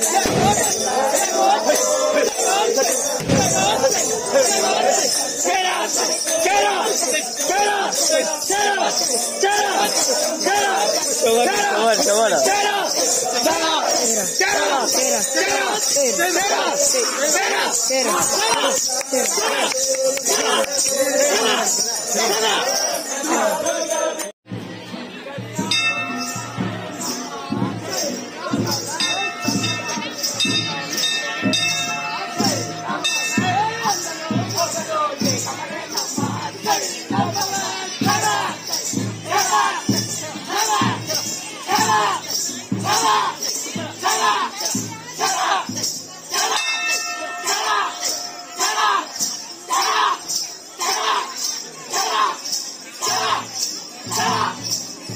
Get up!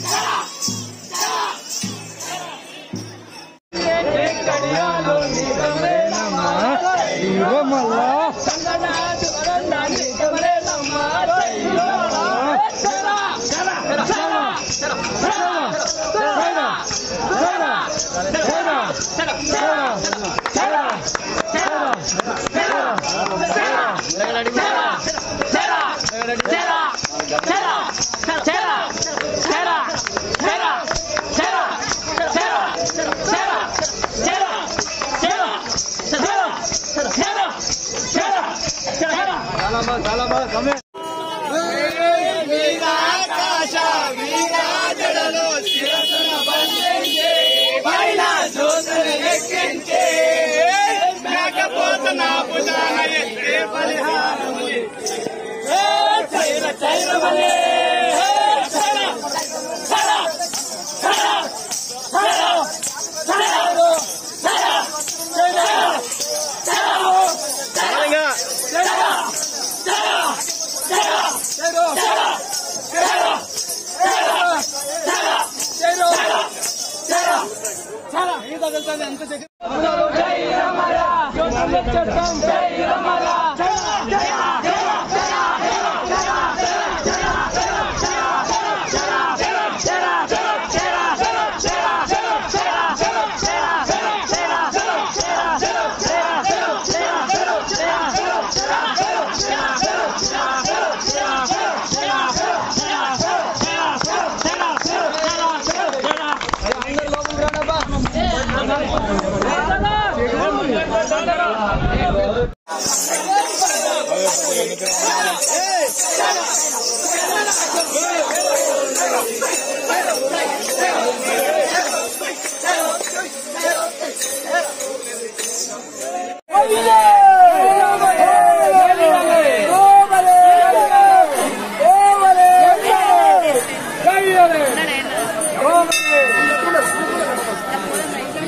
Yeah! 세라 세라 세라 세라 세라 세라 세라 세라 세라 세라 세라 세라 세라 세라 세라 Salamat, salamat, salamat. పాలించే మేకపోత నా భుజాన ఎత్తే బలిహారములే చైర చైరములే చాలా ఈ తగులుతుంది అంత cha, cha, cha,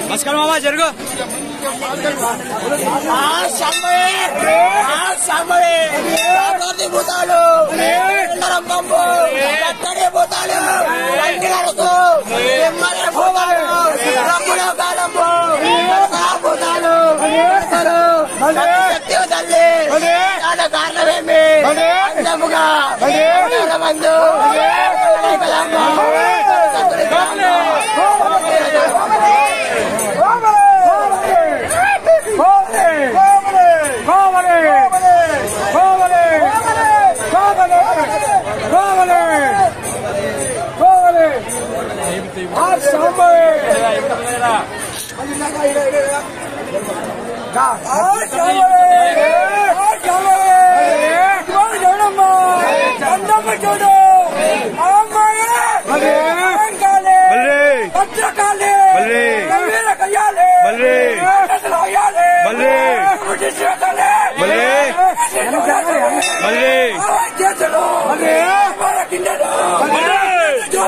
Mas, calma, vai, Jergo. పోతాడు అక్కడే పోతాడు వంటి కడుతూ పోతాడు రంగులో కాలంపు పోతాడు శక్తి తల్లి దాని కారణమేమి అందముగా మందు मले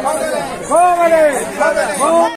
フォーメレ!フォーメレ!